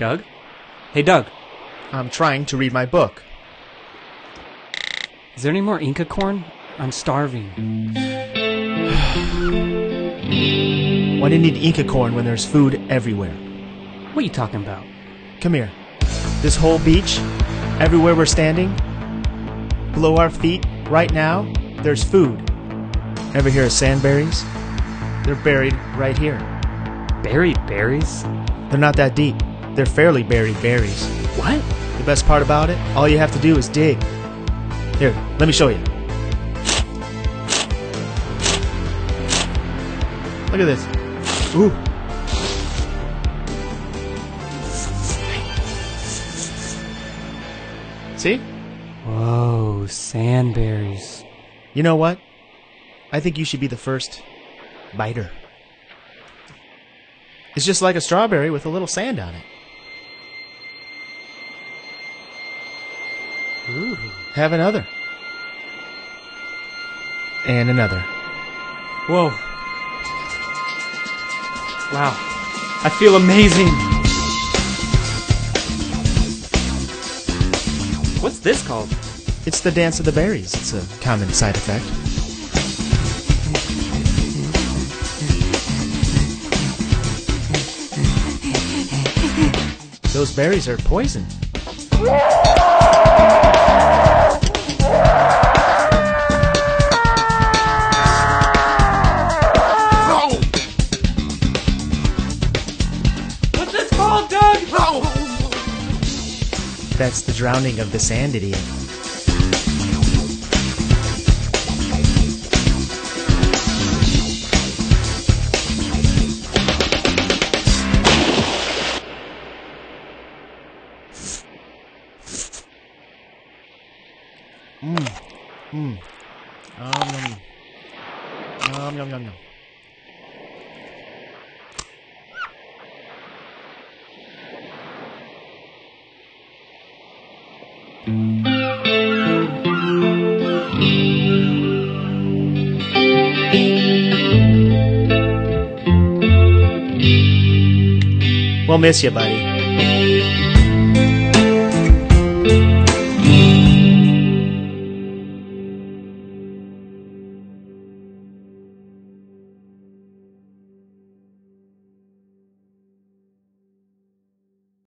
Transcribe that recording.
Doug? Hey, Doug. I'm trying to read my book. Is there any more Inca corn? I'm starving. Why do you need Inca corn when there's food everywhere? What are you talking about? Come here. This whole beach, everywhere we're standing, below our feet, right now, there's food. Ever hear of sandberries? They're buried right here. Buried berries? They're not that deep. They're fairly buried berries. What? The best part about it, all you have to do is dig. Here, let me show you. Look at this. Ooh. See? Whoa, sandberries. You know what? I think you should be the first biter. It's just like a strawberry with a little sand on it. Ooh. Have another. And another. Whoa. Wow. I feel amazing. What's this called? It's the dance of the berries. It's a common side effect. Those berries are poison. Called, Doug? That's the drowning of the sand idiot. Mmm. Mmm. Nom, nom. Nom, nom, nom, nom. We'll miss you, buddy.